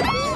Whee!